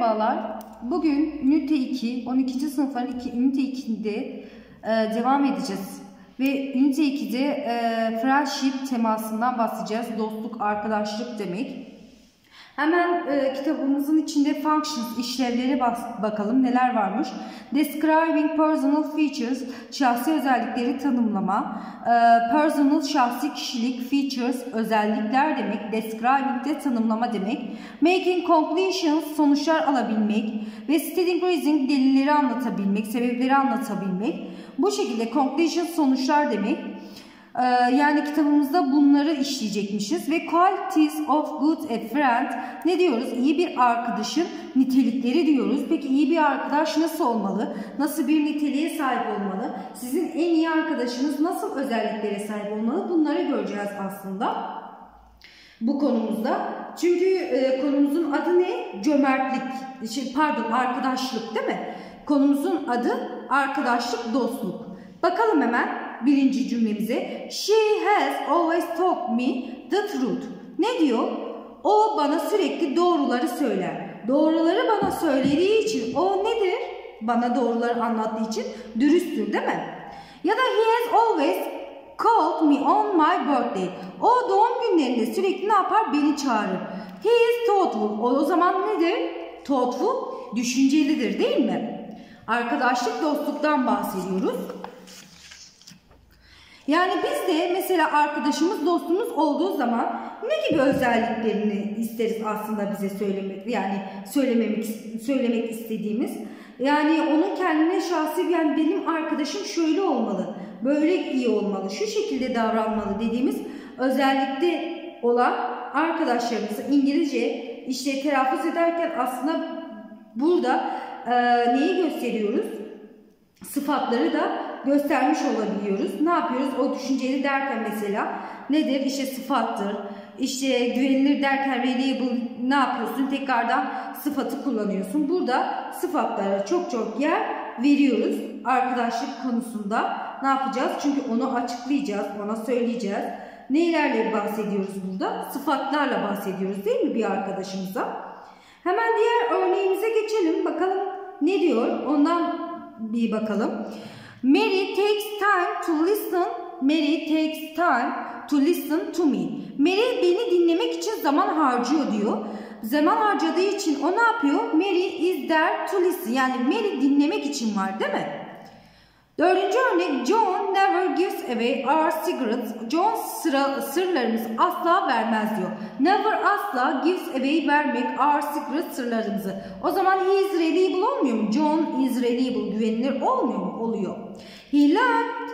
Merhabalar. Bugün ünite 2, 12. sınıfların 2, ünite 2'de e, devam edeceğiz. Ve ünite 2'de e, friendship temasından bahsedeceğiz. Dostluk, arkadaşlık demek. Hemen e, kitabımızın içinde functions, işlevleri bakalım neler varmış. Describing personal features, şahsi özellikleri tanımlama. E, personal, şahsi kişilik, features, özellikler demek. Describing de tanımlama demek. Making conclusions, sonuçlar alabilmek. Ve stating reasoning, delilleri anlatabilmek, sebepleri anlatabilmek. Bu şekilde conclusions, sonuçlar demek. Ee, yani kitabımızda bunları işleyecekmişiz. Ve qualities of good a friend ne diyoruz? İyi bir arkadaşın nitelikleri diyoruz. Peki iyi bir arkadaş nasıl olmalı? Nasıl bir niteliğe sahip olmalı? Sizin en iyi arkadaşınız nasıl özelliklere sahip olmalı? Bunları göreceğiz aslında bu konumuzda. Çünkü e, konumuzun adı ne? Cömertlik. Şey, pardon arkadaşlık değil mi? Konumuzun adı arkadaşlık, dostluk. Bakalım hemen birinci cümlemize. She has always told me the truth. Ne diyor? O bana sürekli doğruları söyler. Doğruları bana söylediği için o nedir? Bana doğruları anlattığı için dürüsttür değil mi? Ya da he has always called me on my birthday. O doğum günlerinde sürekli ne yapar? Beni çağırır. He is thoughtful. O, o zaman nedir? Thoughtful, düşüncelidir değil mi? Arkadaşlık, dostluktan bahsediyoruz. Yani biz de mesela arkadaşımız, dostumuz olduğu zaman ne gibi özelliklerini isteriz aslında bize söylemek yani söylememek söylemek istediğimiz. Yani onun kendine şahsi yani benim arkadaşım şöyle olmalı, böyle iyi olmalı, şu şekilde davranmalı dediğimiz özellikte olan arkadaşlarımızı İngilizce işte telaffuz ederken aslında burada e, neyi gösteriyoruz? Sıfatları da göstermiş olabiliyoruz. Ne yapıyoruz? O düşünceli derken mesela nedir? İşte sıfattır. İşte güvenilir derken reliable ne yapıyorsun? Tekrardan sıfatı kullanıyorsun. Burada sıfatlara çok çok yer veriyoruz. Arkadaşlık konusunda ne yapacağız? Çünkü onu açıklayacağız, ona söyleyeceğiz. Neylerle bahsediyoruz burada? Sıfatlarla bahsediyoruz değil mi bir arkadaşımıza? Hemen diğer örneğimize geçelim. Bakalım ne diyor? Ondan bir bakalım. Mary takes time to listen. Mary takes time to listen to me. Mary beni dinlemek için zaman harcıyor diyor. Zaman harcadığı için o ne yapıyor? Mary is there to listen. Yani Mary dinlemek için var değil mi? Dördüncü örnek John never gives away our secrets. John sıra, sırlarımızı asla vermez diyor. Never asla gives away vermek our secrets sırlarımızı. O zaman he is reliable olmuyor mu? John is reliable güvenilir olmuyor mu? Oluyor. He left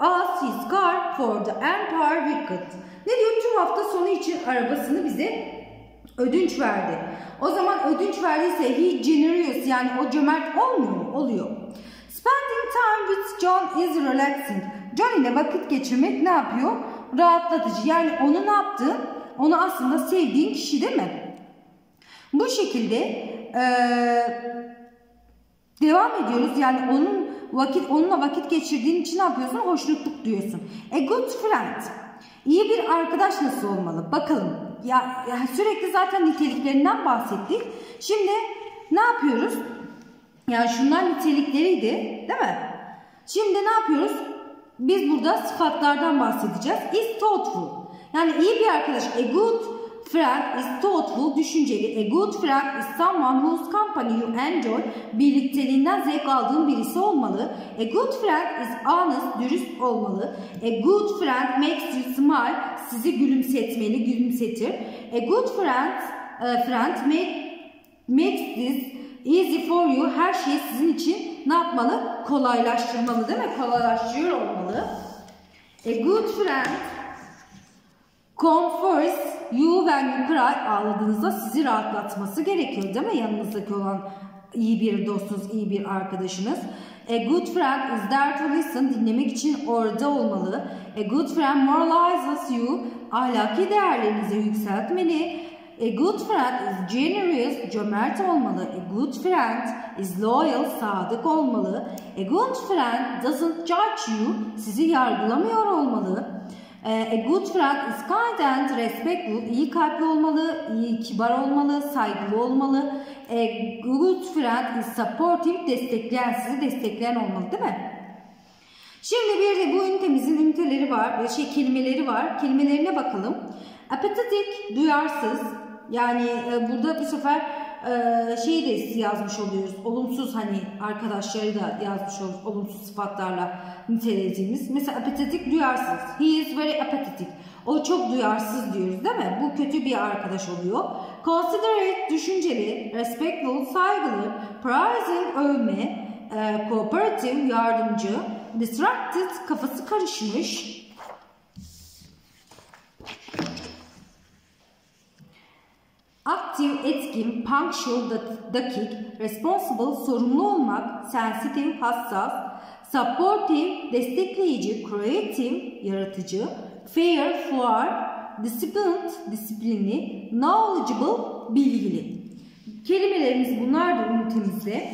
us his car for the Empire Weekend. Ne diyor? Tüm hafta sonu için arabasını bize ödünç verdi. O zaman ödünç verdiyse he generous yani o cömert olmuyor mu? Oluyor. Spending time with John is relaxing. John ile vakit geçirmek ne yapıyor? Rahatlatıcı. Yani onu ne yaptın? Onu aslında sevdiğin kişi değil mi? Bu şekilde ee, devam ediyoruz. Yani onun vakit onunla vakit geçirdiğin için ne yapıyorsun? Hoşnutluk duyuyorsun. A good friend. İyi bir arkadaş nasıl olmalı? Bakalım. Ya, ya sürekli zaten niteliklerinden bahsettik. Şimdi ne yapıyoruz? Yani şunlar nitelikleriydi değil mi? Şimdi ne yapıyoruz? Biz burada sıfatlardan bahsedeceğiz. Is thoughtful. Yani iyi bir arkadaş. A good friend is thoughtful, düşünceli. A good friend is someone whose company you enjoy. Birlikteliğinden zevk aldığın birisi olmalı. A good friend is honest, dürüst olmalı. A good friend makes you smile. Sizi gülümsetmeli, gülümsetir. A good friend, uh, friend make, makes this easy for you her şeyi sizin için ne yapmalı? Kolaylaştırmalı değil mi? Kolaylaştırıyor olmalı. A good friend comforts you when you cry ağladığınızda sizi rahatlatması gerekiyor değil mi? Yanınızdaki olan iyi bir dostunuz, iyi bir arkadaşınız. A good friend is there to listen. Dinlemek için orada olmalı. A good friend moralizes you. Ahlaki değerlerinizi yükseltmeli. A good friend is generous, cömert olmalı. A good friend is loyal, sadık olmalı. A good friend doesn't judge you, sizi yargılamıyor olmalı. A good friend is kind and respectful. İyi kalpli olmalı, iyi kibar olmalı, saygılı olmalı. A good friend is supportive. Destekleyen, sizi destekleyen olmalı değil mi? Şimdi bir de bu ünitemizin üniteleri var, şey kelimeleri var. Kelimelerine bakalım. Apathetic, duyarsız. Yani e, burada bu sefer e, şeyi de yazmış oluyoruz. Olumsuz hani arkadaşları da yazmış oluyoruz. Olumsuz sıfatlarla nitelediğimiz. Mesela apathetic duyarsız. He is very apathetic. O çok duyarsız diyoruz değil mi? Bu kötü bir arkadaş oluyor. Considerate, düşünceli, respectful, saygılı, prizing, övme, e, cooperative, yardımcı, distracted, kafası karışmış, Aktif, etkin, punctual, dakik, responsible, sorumlu olmak, sensitive, hassas, supportive, destekleyici, creative, yaratıcı, fair, fuar, disciplined, disiplinli, knowledgeable, bilgili. Kelimelerimiz bunlar da ünitemizde.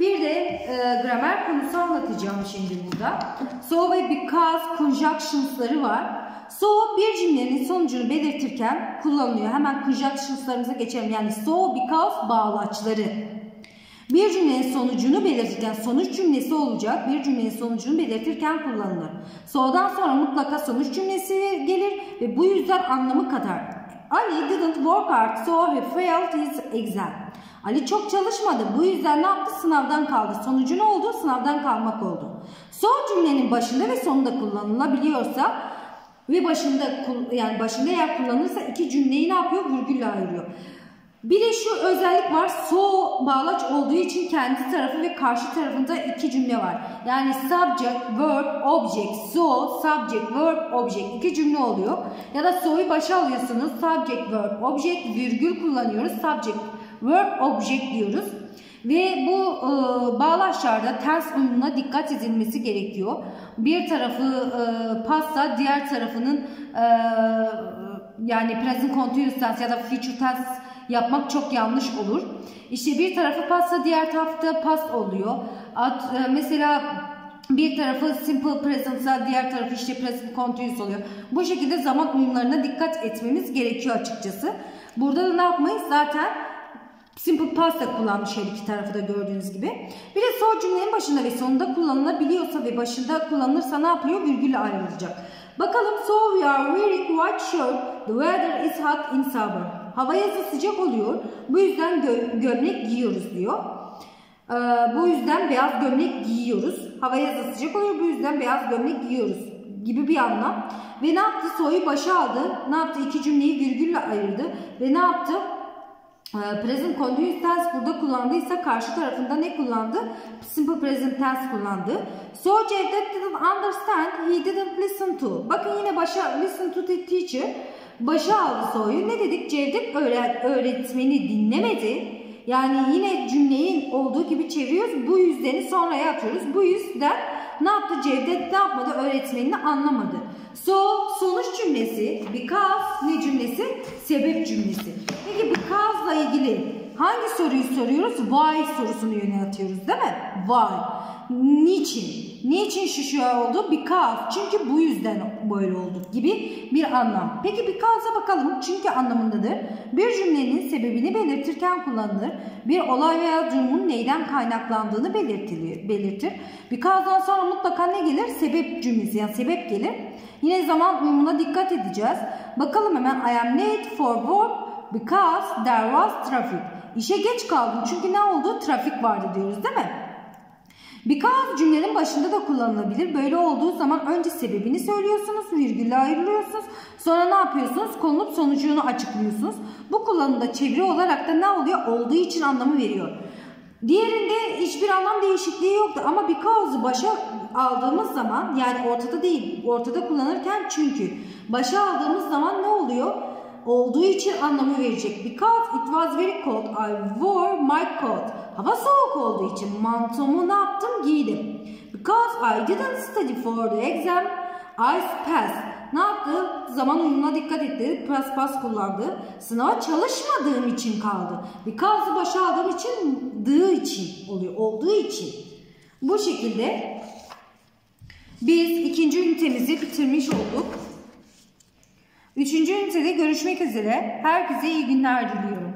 Bir de e, gramer konusu anlatacağım şimdi burada. So ve because conjunctions'ları var. So bir cümlenin sonucunu belirtirken kullanılıyor. Hemen conjunctions'larımıza geçelim. Yani so, because bağlaçları. Bir cümlenin sonucunu belirtirken sonuç cümlesi olacak. Bir cümlenin sonucunu belirtirken kullanılır. So'dan sonra mutlaka sonuç cümlesi gelir ve bu yüzden anlamı kadar. Ali didn't work hard so he failed his exam. Ali çok çalışmadı. Bu yüzden ne yaptı? Sınavdan kaldı. Sonucu ne oldu? Sınavdan kalmak oldu. Son cümlenin başında ve sonunda kullanılabiliyorsa ve başında yani başında eğer kullanırsa iki cümleyi ne yapıyor? Virgülle ayırıyor. Bir de şu özellik var. So bağlaç olduğu için kendi tarafı ve karşı tarafında iki cümle var. Yani subject, verb, object. So, subject, verb, object. iki cümle oluyor. Ya da so'yu başa alıyorsunuz. Subject, verb, object. Virgül kullanıyoruz. Subject, verb, object diyoruz. Ve bu e, bağlaçlarda ters uyumuna dikkat edilmesi gerekiyor. Bir tarafı e, pasta, diğer tarafının e, yani present continuous tense ya da future tense yapmak çok yanlış olur. İşte bir tarafı pasta, diğer tarafta past oluyor. At, e, mesela bir tarafı simple present'sa diğer tarafı işte present continuous oluyor. Bu şekilde zaman uyumlarına dikkat etmemiz gerekiyor açıkçası. Burada da ne yapmayız? Zaten Simple past kullanmış her iki tarafı da gördüğünüz gibi. Bir de soru cümlenin başında ve sonunda kullanılabiliyorsa ve başında kullanılırsa ne yapıyor? Virgülle ayrılacak. Bakalım so we are wearing white shirt. The weather is hot in summer. Hava yazı sıcak oluyor. Bu yüzden gö gömlek giyiyoruz diyor. Ee, bu yüzden beyaz gömlek giyiyoruz. Hava yazı sıcak oluyor. Bu yüzden beyaz gömlek giyiyoruz gibi bir anlam. Ve ne yaptı? So'yu başa aldı. Ne yaptı? İki cümleyi virgülle ayırdı. Ve ne yaptı? Ee, present continuous tense burada kullandıysa karşı tarafında ne kullandı? Simple present tense kullandı. So Cevdet didn't understand, he didn't listen to. Bakın yine başa listen to the teacher. Başa aldı so'yu. Ne dedik? Cevdet öğretmeni dinlemedi. Yani yine cümleyi olduğu gibi çeviriyoruz. Bu yüzdeni sonraya atıyoruz. Bu yüzden ne yaptı? Cevdet ne yapmadı? Öğretmenini anlamadı. So sonuç cümlesi because ne cümlesi? Sebep cümlesi. Peki because'la ilgili hangi soruyu soruyoruz? Why sorusunu yöneltiyoruz değil mi? Why. Niçin? Niçin şu şey oldu? Because. Çünkü bu yüzden böyle oldu gibi bir anlam. Peki because'a bakalım. Çünkü anlamındadır. Bir cümlenin sebebini belirtirken kullanılır. Bir olay veya durumun neyden kaynaklandığını belirtir. belirtir. Because'dan sonra mutlaka ne gelir? Sebep cümlesi yani sebep gelir. Yine zaman uyumuna dikkat edeceğiz. Bakalım hemen I am late for work because there was traffic. İşe geç kaldım çünkü ne oldu? Trafik vardı diyoruz değil mi? Because cümlenin başında da kullanılabilir. Böyle olduğu zaman önce sebebini söylüyorsunuz, virgülle ayrılıyorsunuz. Sonra ne yapıyorsunuz? Konulup sonucunu açıklıyorsunuz. Bu kullanımda çeviri olarak da ne oluyor? Olduğu için anlamı veriyor. Diğerinde hiçbir anlam değişikliği yoktu ama because'u başa aldığımız zaman yani ortada değil, ortada kullanırken çünkü başa aldığımız zaman ne oluyor? Olduğu için anlamı verecek. Because it was very cold, I wore my coat. Hava soğuk olduğu için mantomu ne yaptım? Giydim. Because I didn't study for the exam, I passed. Ne yaptı? Zaman uyumuna dikkat etti. Pas pas kullandı. Sınava çalışmadığım için kaldı. Because'ı başa aldığım için, dığı için oluyor. Olduğu için. Bu şekilde biz ikinci ünitemizi bitirmiş olduk. Üçüncü ünitede görüşmek üzere. Herkese iyi günler diliyorum.